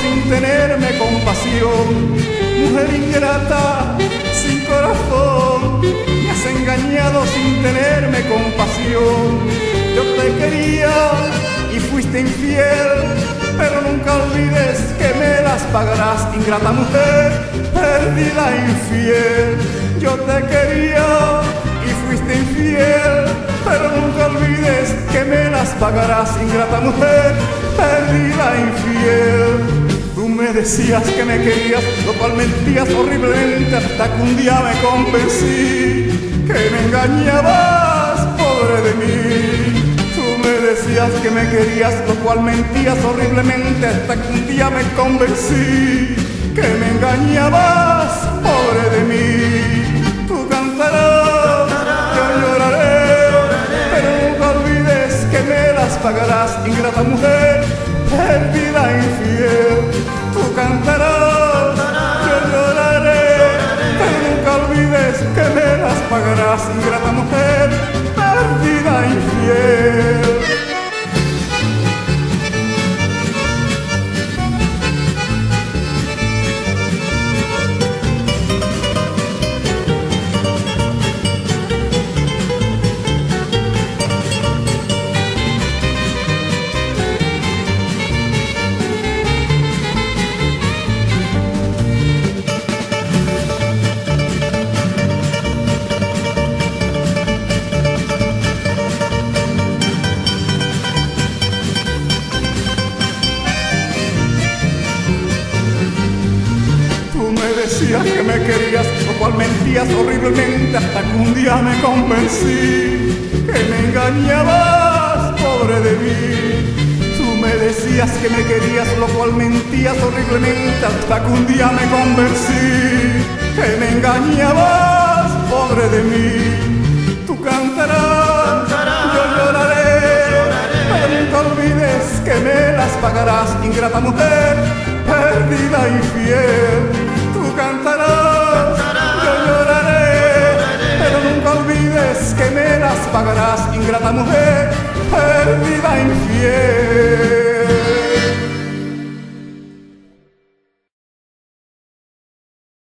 sin tenerme compasión. Mujer ingrata, sin corazón, me has engañado sin tenerme compasión. Yo te quería y fuiste infiel, pero nunca olvides que me las pagarás, ingrata mujer, perdida infiel. Yo te quería y fuiste infiel, pero nunca olvides pagarás, ingrata mujer, perdida infiel. Tú me decías que me querías, lo cual mentías horriblemente hasta que un día me convencí que me engañabas, pobre de mí. Tú me decías que me querías, lo cual mentías horriblemente hasta que un día me convencí que me engañabas, pobre de mí. Pagarás, ingrata mujer, perdida infiel. Tú cantarás, yo lloraré, pero nunca olvides que me las pagarás, ingrata decías que me querías, lo cual mentías horriblemente hasta que un día me convencí que me engañabas, pobre de mí. Tú me decías que me querías, lo cual mentías horriblemente hasta que un día me convencí que me engañabas, pobre de mí. Tú cantarás, yo lloraré, pero nunca olvides que me las pagarás, ingrata mujer, perdida y fiel. Olvides que me las pagarás, ingrata mujer, perdida y fiel.